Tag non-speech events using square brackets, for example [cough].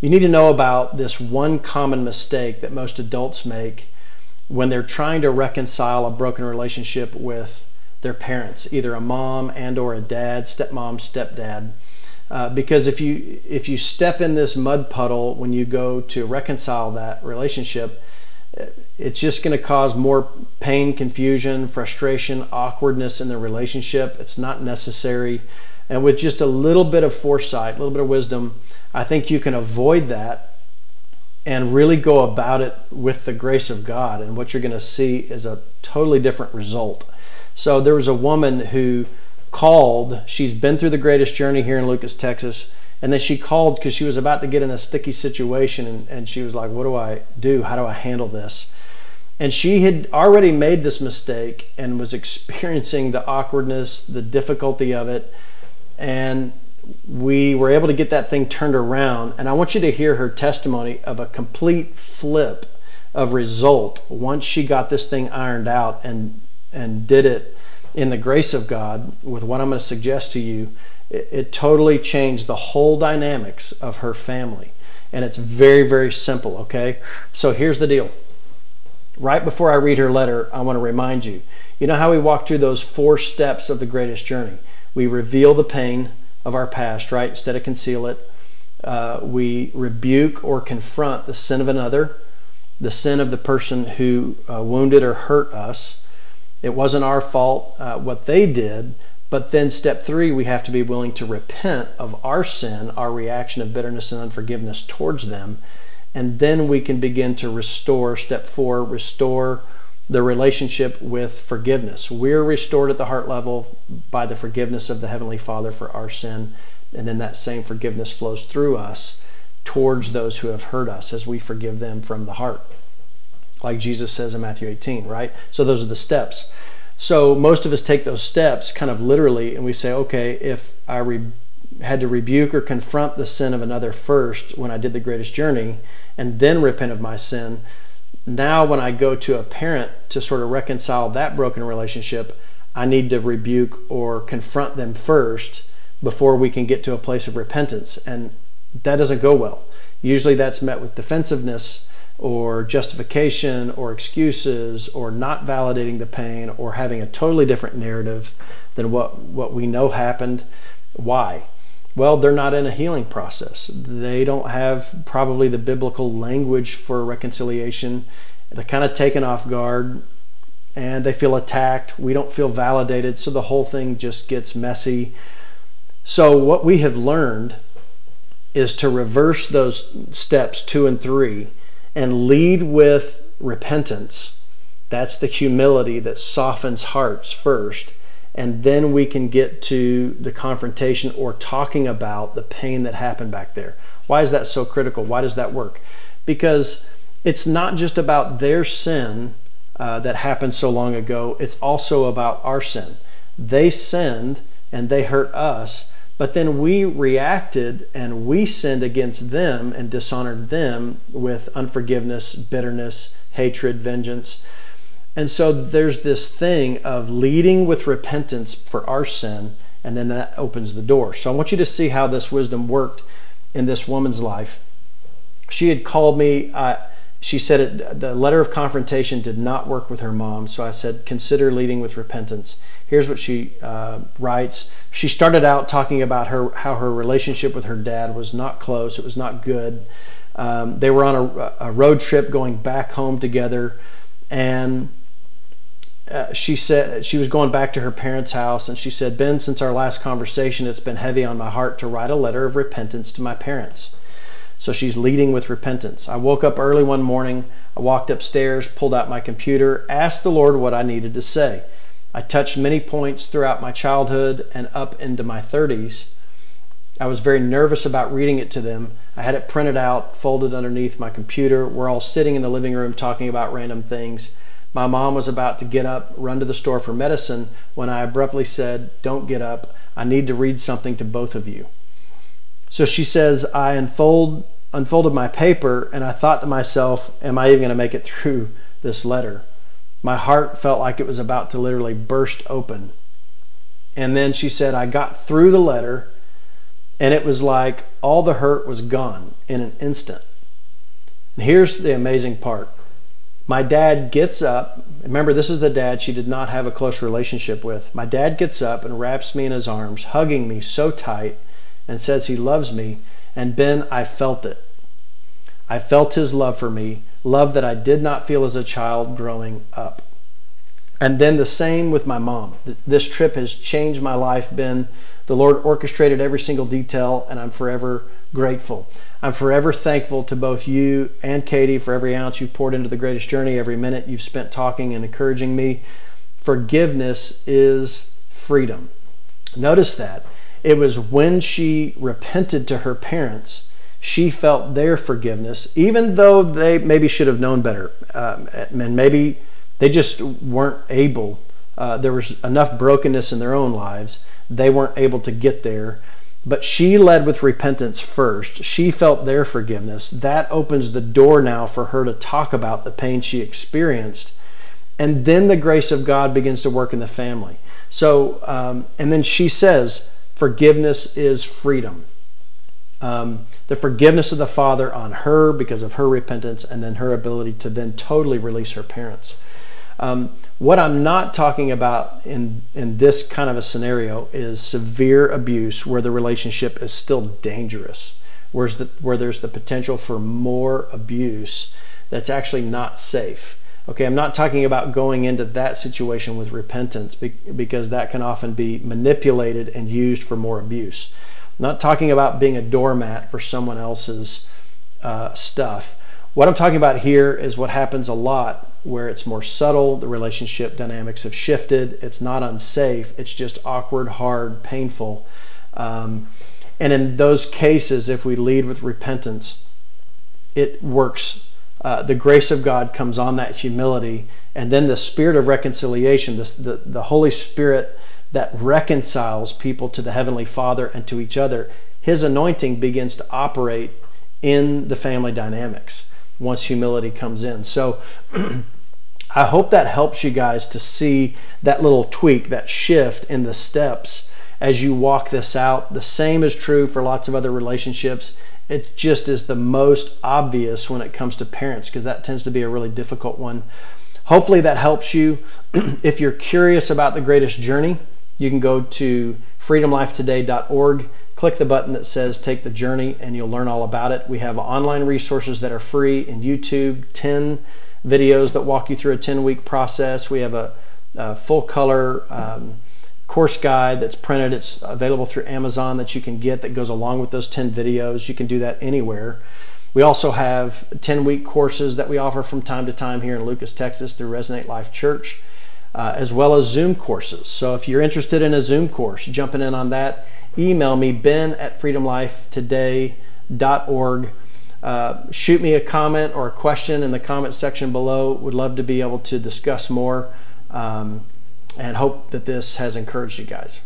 You need to know about this one common mistake that most adults make when they're trying to reconcile a broken relationship with their parents, either a mom and or a dad, stepmom, stepdad. Uh, because if you if you step in this mud puddle when you go to reconcile that relationship, it's just going to cause more pain, confusion, frustration, awkwardness in the relationship. It's not necessary. And with just a little bit of foresight, a little bit of wisdom, I think you can avoid that and really go about it with the grace of God. And what you're going to see is a totally different result. So there was a woman who called. She's been through the greatest journey here in Lucas, Texas. And then she called because she was about to get in a sticky situation and, and she was like, What do I do? How do I handle this? And she had already made this mistake and was experiencing the awkwardness, the difficulty of it. And we were able to get that thing turned around. And I want you to hear her testimony of a complete flip of result once she got this thing ironed out and and did it in the grace of God with what I'm going to suggest to you. It, it totally changed the whole dynamics of her family. And it's very, very simple, okay? So here's the deal. Right before I read her letter, I want to remind you you know how we walk through those four steps of the greatest journey? We reveal the pain, of our past, right? Instead of conceal it, uh, we rebuke or confront the sin of another, the sin of the person who uh, wounded or hurt us. It wasn't our fault uh, what they did, but then step three, we have to be willing to repent of our sin, our reaction of bitterness and unforgiveness towards them. And then we can begin to restore, step four, restore the relationship with forgiveness. We're restored at the heart level by the forgiveness of the Heavenly Father for our sin, and then that same forgiveness flows through us towards those who have hurt us as we forgive them from the heart. Like Jesus says in Matthew 18, right? So those are the steps. So most of us take those steps kind of literally and we say, okay, if I re- had to rebuke or confront the sin of another first when I did the greatest journey and then repent of my sin, now when I go to a parent to sort of reconcile that broken relationship, I need to rebuke or confront them first before we can get to a place of repentance. And that doesn't go well. Usually that's met with defensiveness or justification or excuses or not validating the pain or having a totally different narrative than what, what we know happened. Why? Well, they're not in a healing process. They don't have probably the biblical language for reconciliation. They're kind of taken off guard and they feel attacked. We don't feel validated, so the whole thing just gets messy. So, what we have learned is to reverse those steps two and three and lead with repentance. That's the humility that softens hearts first and then we can get to the confrontation or talking about the pain that happened back there. Why is that so critical? Why does that work? Because it's not just about their sin uh, that happened so long ago, it's also about our sin. They sinned and they hurt us, but then we reacted and we sinned against them and dishonored them with unforgiveness, bitterness, hatred, vengeance. And so there's this thing of leading with repentance for our sin, and then that opens the door. So I want you to see how this wisdom worked in this woman's life. She had called me. Uh, she said it, the letter of confrontation did not work with her mom. So I said, consider leading with repentance. Here's what she uh, writes. She started out talking about her how her relationship with her dad was not close. It was not good. Um, they were on a, a road trip going back home together, and uh, she said she was going back to her parents' house and she said, Ben, since our last conversation, it's been heavy on my heart to write a letter of repentance to my parents. So she's leading with repentance. I woke up early one morning. I walked upstairs, pulled out my computer, asked the Lord what I needed to say. I touched many points throughout my childhood and up into my 30s. I was very nervous about reading it to them. I had it printed out, folded underneath my computer. We're all sitting in the living room talking about random things. My mom was about to get up, run to the store for medicine, when I abruptly said, Don't get up. I need to read something to both of you. So she says, I unfold, unfolded my paper and I thought to myself, Am I even going to make it through this letter? My heart felt like it was about to literally burst open. And then she said, I got through the letter And it was like all the hurt was gone in an instant. And here's the amazing part my dad gets up. Remember, this is the dad she did not have a close relationship with. My dad gets up and wraps me in his arms, hugging me so tight, and says he loves me. And Ben, I felt it. I felt his love for me, love that I did not feel as a child growing up. And then the same with my mom. This trip has changed my life, Ben. The Lord orchestrated every single detail, and I'm forever grateful. I'm forever thankful to both you and Katie for every ounce you've poured into the greatest journey, every minute you've spent talking and encouraging me. Forgiveness is freedom. Notice that. It was when she repented to her parents, she felt their forgiveness, even though they maybe should have known better. Um, and maybe they just weren't able. Uh, there was enough brokenness in their own lives. They weren't able to get there. But she led with repentance first. She felt their forgiveness. That opens the door now for her to talk about the pain she experienced. And then the grace of God begins to work in the family. So, um, and then she says, forgiveness is freedom. Um, the forgiveness of the Father on her because of her repentance, and then her ability to then totally release her parents. Um, what I'm not talking about in, in this kind of a scenario is severe abuse where the relationship is still dangerous, where's the, where there's the potential for more abuse that's actually not safe. Okay, I'm not talking about going into that situation with repentance because that can often be manipulated and used for more abuse. I'm not talking about being a doormat for someone else's uh, stuff. What I'm talking about here is what happens a lot where it's more subtle, the relationship dynamics have shifted, it's not unsafe, it's just awkward, hard, painful. Um, and in those cases, if we lead with repentance, it works. Uh, the grace of God comes on that humility, and then the spirit of reconciliation, the, the, the Holy Spirit that reconciles people to the Heavenly Father and to each other, His anointing begins to operate in the family dynamics once humility comes in. So [clears throat] I hope that helps you guys to see that little tweak, that shift in the steps as you walk this out. The same is true for lots of other relationships. It just is the most obvious when it comes to parents because that tends to be a really difficult one. Hopefully, that helps you. [clears throat] if you're curious about the greatest journey, you can go to freedomlifetoday.org, click the button that says Take the Journey, and you'll learn all about it. We have online resources that are free in YouTube, 10 videos that walk you through a 10 week process. We have a, a full color um, course guide that's printed. It's available through Amazon that you can get that goes along with those 10 videos. You can do that anywhere. We also have 10 week courses that we offer from time to time here in Lucas, Texas through Resonate Life Church, uh, as well as Zoom courses. So if you're interested in a Zoom course, jumping in on that, email me, ben at freedomlifetoday.org. Uh, shoot me a comment or a question in the comment section below. Would love to be able to discuss more um, and hope that this has encouraged you guys.